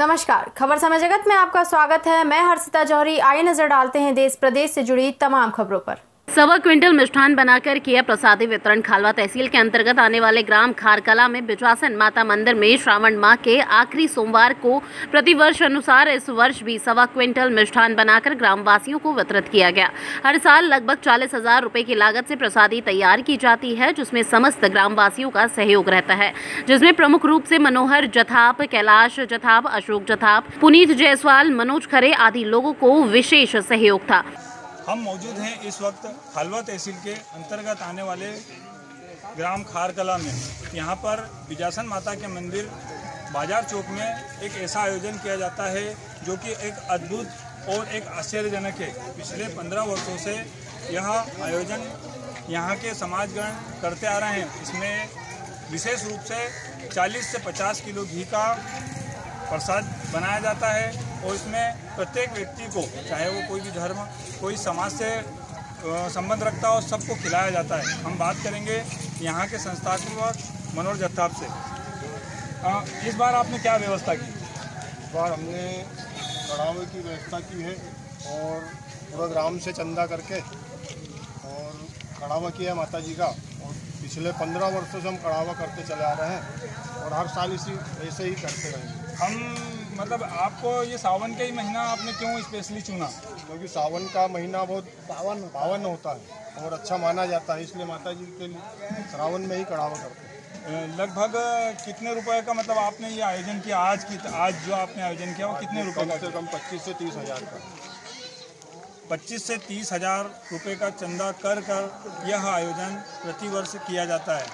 नमस्कार, खबर समय जगत में आपका स्वागत है। मैं हर्षिता जौहरी। आई नज़र डालते हैं देश प्रदेश से जुड़ी तमाम खबरों पर। सवा क्विंटल मिष्ठान बनाकर किया प्रसादी वितरण। खालवा तहसील के अंतर्गत आने वाले ग्राम खारकला में बिजवासन माता मंदिर में श्रावण माह के आखिरी सोमवार को प्रतिवर्ष अनुसार इस वर्ष भी सवा क्विंटल मिष्ठान बनाकर ग्रामवासियों को वितरित किया गया। हर साल लगभग चालीस हज़ार रूपए की लागत से प्रसादी तैयार की जाती है, जिसमें समस्त ग्रामवासियों का सहयोग रहता है। जिसमें प्रमुख रूप से मनोहर जथाप, कैलाश जथाप, अशोक जथाप, पुनीत जायसवाल, मनोज खरे आदि लोगों को विशेष सहयोग था। हम मौजूद हैं इस वक्त हलवा तहसील के अंतर्गत आने वाले ग्राम खारकला में। यहाँ पर बिजासन माता के मंदिर बाज़ार चौक में एक ऐसा आयोजन किया जाता है जो कि एक अद्भुत और एक आश्चर्यजनक है। पिछले पंद्रह वर्षों से यह आयोजन यहाँ के समाजगण करते आ रहे हैं। इसमें विशेष रूप से 40 से 50 किलो घी का प्रसाद बनाया जाता है। और इसमें प्रत्येक व्यक्ति को चाहे वो कोई भी धर्म कोई समाज से संबंध रखता हो सबको खिलाया जाता है। हम बात करेंगे यहाँ के संस्थात्मक मनोहर जत्थाप से। आ, इस बार आपने क्या व्यवस्था की? इस बार हमने कड़ावे की व्यवस्था की है और पूरा ग्राम से चंदा करके और कड़ावा किया माता जी का। और पिछले पंद्रह वर्षों से हम कड़ावा करते चले आ रहे हैं और हर साल इसी ऐसे ही करते रहेंगे। हम मतलब आपको ये सावन का ही महीना आपने क्यों स्पेशली चुना? क्योंकि सावन का महीना बहुत पावन पावन होता है और अच्छा माना जाता है इसलिए माता जी के लिए श्रावण में ही कड़ावा करते हैं। लगभग कितने रुपए का मतलब आपने ये आयोजन किया आज की आज जो आपने आयोजन किया वो कितने रुपए कम से कम पच्चीस से तीस हज़ार का। पच्चीस से तीस हज़ार रुपये का चंदा कर कर यह आयोजन प्रतिवर्ष किया जाता है।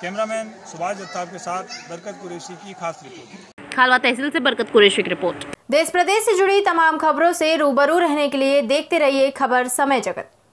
कैमरामैन सुभाष जत्ताब के साथ बरकत कुरेशी की खास रिपोर्ट। खालवा तहसील से बरकत कुरेशी की रिपोर्ट। देश प्रदेश से जुड़ी तमाम खबरों से रूबरू रहने के लिए देखते रहिए खबर समय जगत।